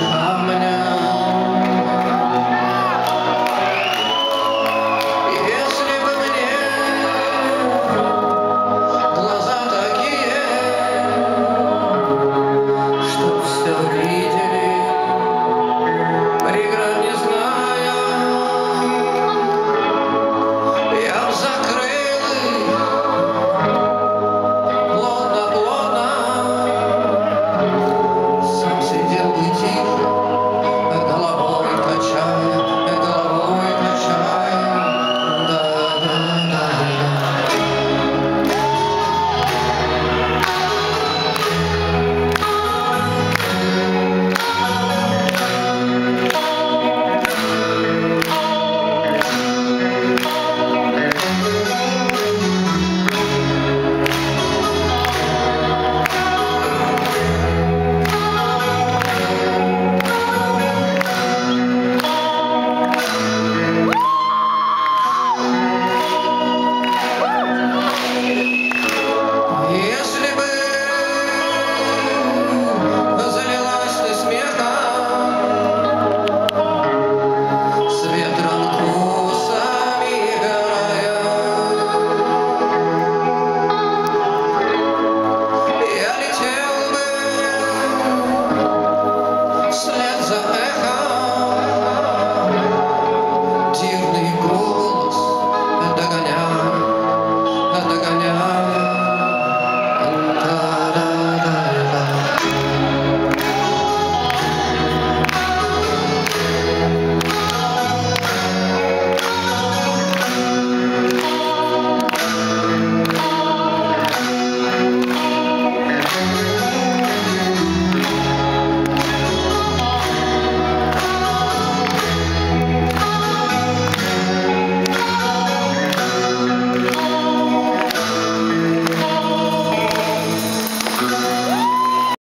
amana